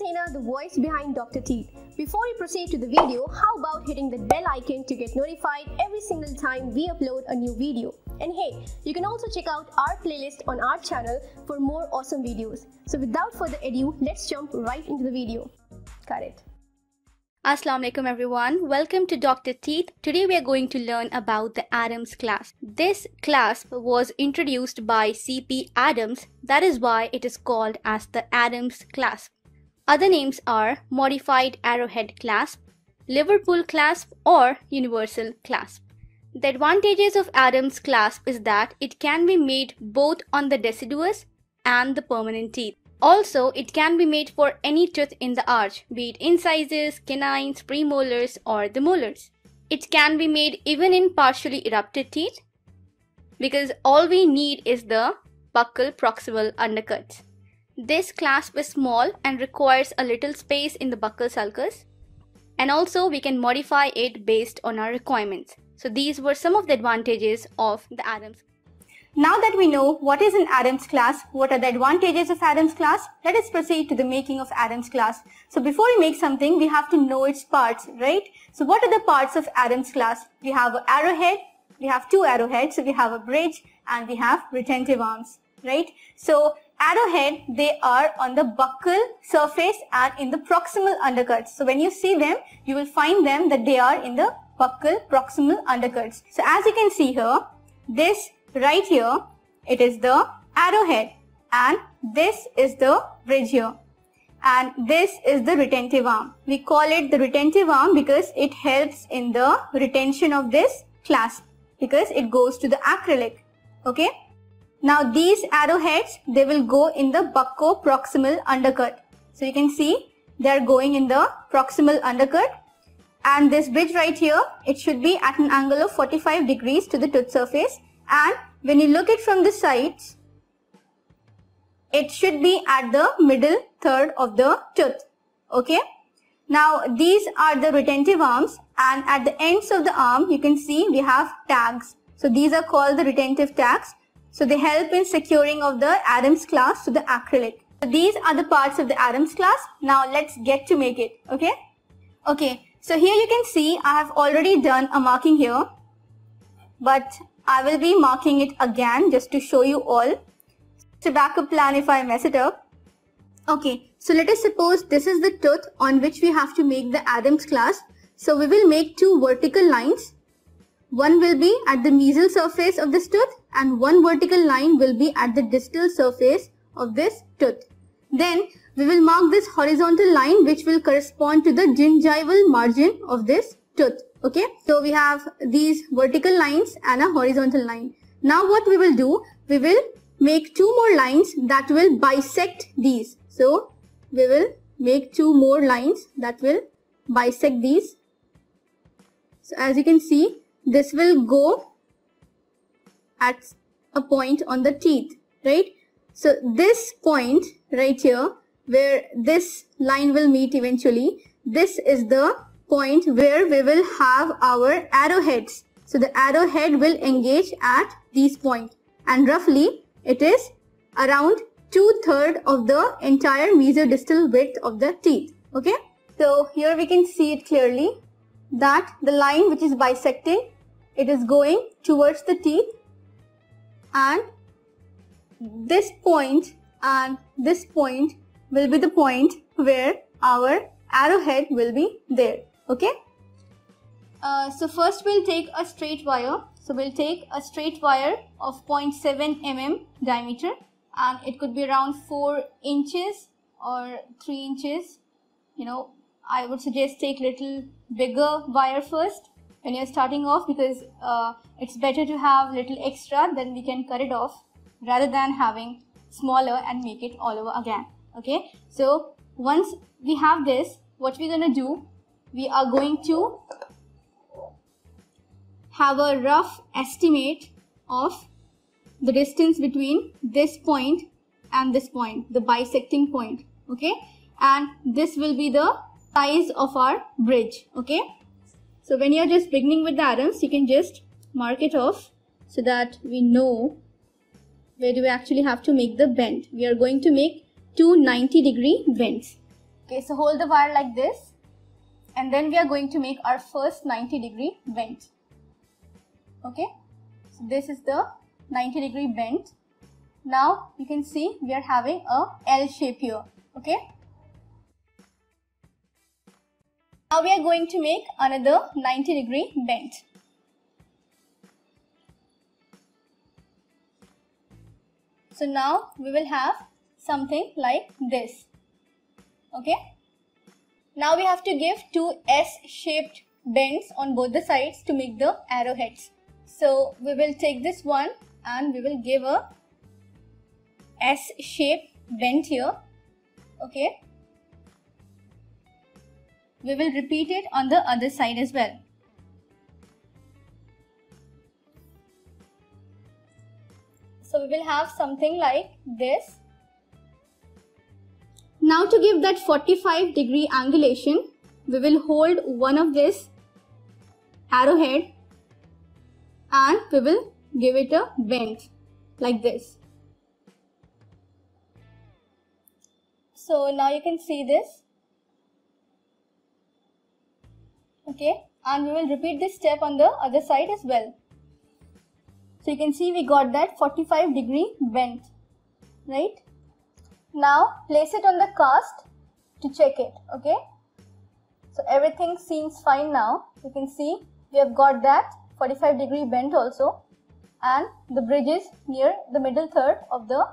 Sena, the voice behind Dr. Teeth. Before we proceed to the video, how about hitting the bell icon to get notified every single time we upload a new video? And hey, you can also check out our playlist on our channel for more awesome videos. So without further ado, let's jump right into the video. Got it. Assalamu alaikum everyone. Welcome to Dr. Teeth. Today we are going to learn about the Adams clasp. This clasp was introduced by C.P. Adams. That is why it is called as the Adams clasp. Other names are modified arrowhead clasp, Liverpool clasp or universal clasp. The advantages of Adams clasp is that it can be made both on the deciduous and the permanent teeth. Also, it can be made for any tooth in the arch, be it incisors, canines, premolars, or the molars. It can be made even in partially erupted teeth because all we need is the buccal proximal undercut. This clasp is small and requires a little space in the buccal sulcus and also we can modify it based on our requirements. So these were some of the advantages of the Adams now that we know what is an Adams clasp, what are the advantages of Adams clasp, let us proceed to the making of Adams clasp. So before we make something, we have to know its parts, right? So what are the parts of Adams clasp? We have an arrowhead, we have two arrowheads, so we have a bridge and we have retentive arms, right? So arrowhead, they are on the buccal surface and in the proximal undercuts. So when you see them, you will find them that they are in the buccal proximal undercuts. So as you can see here, this right here it is the arrowhead and this is the bridge here and this is the retentive arm. We call it the retentive arm because it helps in the retention of this clasp because it goes to the acrylic. Okay. Now these arrowheads they will go in the bucco-proximal undercut. So you can see they are going in the proximal undercut and this bridge right here it should be at an angle of 45 degrees to the tooth surface and when you look it from the sides, it should be at the middle third of the tooth. Okay. Now these are the retentive arms and at the ends of the arm you can see we have tags. So these are called the retentive tags. So they help in securing of the Adams clasp to the acrylic. So these are the parts of the Adams clasp. Now let's get to make it. Okay. Okay. So here you can see I have already done a marking here. But I will be marking it again just to show you all. A backup plan if I mess it up. Okay, so let us suppose this is the tooth on which we have to make the Adams clasp. So we will make two vertical lines. One will be at the mesial surface of this tooth and one vertical line will be at the distal surface of this tooth. Then we will mark this horizontal line which will correspond to the gingival margin of this tooth okay so we have these vertical lines and a horizontal line. Now what we will do we will make two more lines that will bisect these. So we will make two more lines that will bisect these. So as you can see this will go at a point on the teeth right? So this point right here where this line will meet eventually this is the point where we will have our arrowheads. So the arrowhead will engage at these points and roughly it is around two-third of the entire mesodistal width of the teeth. Okay. So here we can see it clearly that the line which is bisecting it is going towards the teeth and this point and this point will be the point where our arrowhead will be there okay? Uh, so first we'll take a straight wire. So we'll take a straight wire of 0.7 mm diameter and it could be around 4 inches or 3 inches. You know I would suggest take little bigger wire first when you're starting off because uh, it's better to have little extra then we can cut it off rather than having smaller and make it all over again. Okay? So once we have this what we're gonna do we are going to have a rough estimate of the distance between this point and this point, the bisecting point, okay? And this will be the size of our bridge, okay? So when you're just beginning with the Adams, you can just mark it off so that we know where do we actually have to make the bend. We are going to make two 90 degree bends Okay, so hold the wire like this and then we are going to make our first 90 degree bend. Okay, so this is the 90 degree bend. Now you can see we are having a L shape here. Okay. Now we are going to make another 90 degree bend. So now we will have something like this. Okay. Now we have to give two S-shaped bends on both the sides to make the arrowheads. So we will take this one and we will give a S-shaped bend here. Okay. We will repeat it on the other side as well. So we will have something like this. Now to give that 45 degree angulation, we will hold one of this arrowhead and we will give it a bend like this. So now you can see this. Okay, and we will repeat this step on the other side as well. So you can see we got that 45 degree bend, right? Now place it on the cast to check it, okay? So everything seems fine now. You can see we have got that 45 degree bend also and the bridge is near the middle third of the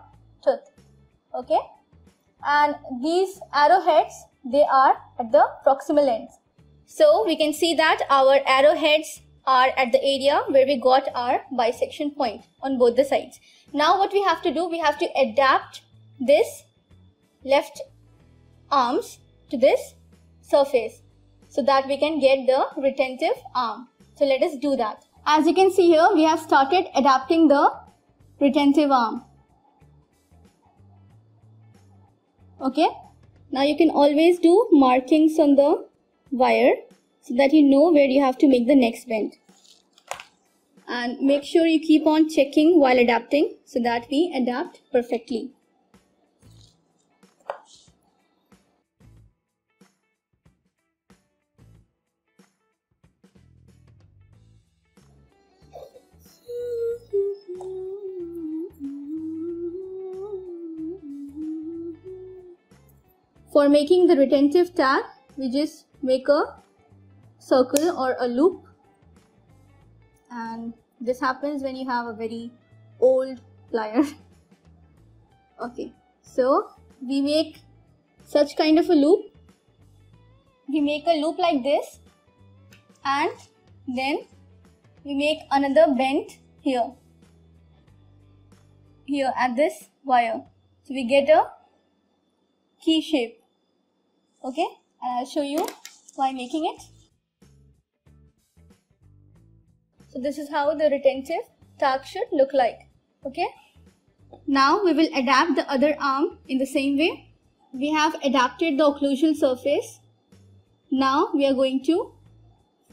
tooth, okay? And these arrowheads, they are at the proximal ends. So we can see that our arrowheads are at the area where we got our bisection point on both the sides. Now what we have to do, we have to adapt this left arms to this surface so that we can get the retentive arm. So let us do that. As you can see here, we have started adapting the retentive arm. Okay. Now you can always do markings on the wire so that you know where you have to make the next bend. And make sure you keep on checking while adapting so that we adapt perfectly. For making the retentive tag, we just make a circle or a loop. And this happens when you have a very old plier. Okay so we make such kind of a loop. We make a loop like this. And then we make another bend here. Here at this wire. So we get a key shape okay and I'll show you why making it So this is how the retentive tag should look like. Okay. Now we will adapt the other arm in the same way. We have adapted the occlusal surface. Now we are going to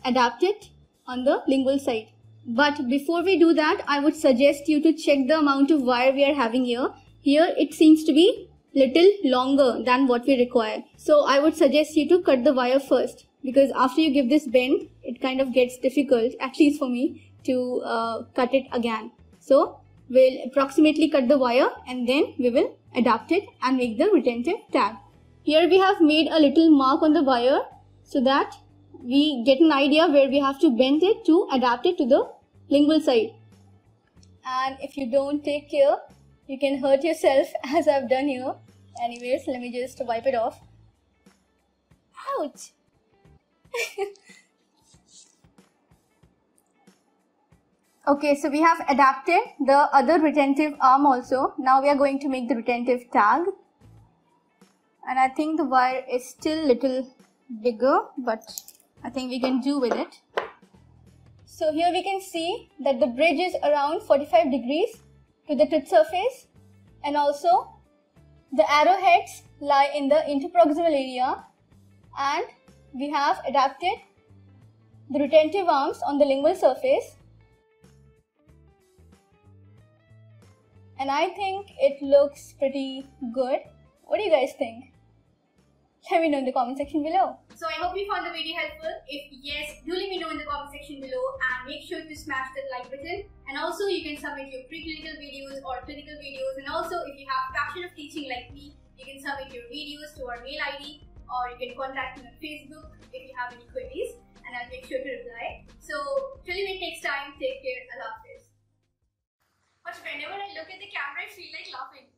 adapt it on the lingual side. But before we do that, I would suggest you to check the amount of wire we are having here. Here it seems to be little longer than what we require. So I would suggest you to cut the wire first because after you give this bend, it kind of gets difficult, at least for me, to uh, cut it again. So we'll approximately cut the wire and then we will adapt it and make the retentive tab. Here we have made a little mark on the wire so that we get an idea where we have to bend it to adapt it to the lingual side. And if you don't take care, you can hurt yourself as I've done here. Anyways, let me just wipe it off. Ouch! okay, so we have adapted the other retentive arm also. Now we are going to make the retentive tag. And I think the wire is still little bigger, but I think we can do with it. So here we can see that the bridge is around 45 degrees to the tooth surface and also the arrowheads lie in the interproximal area and we have adapted the retentive arms on the lingual surface and I think it looks pretty good. What do you guys think? Let me know in the comment section below. So I hope you found the video helpful. If yes, do let me know in the comment section below and make sure to smash that like button. And also you can submit your preclinical videos or clinical videos. And also if you have passion of teaching like me, you can submit your videos to our mail ID or you can contact me on Facebook if you have any queries and I'll make sure to reply. So till we meet next time, take care. Allah Hafiz. But whenever I look at the camera, I feel like laughing.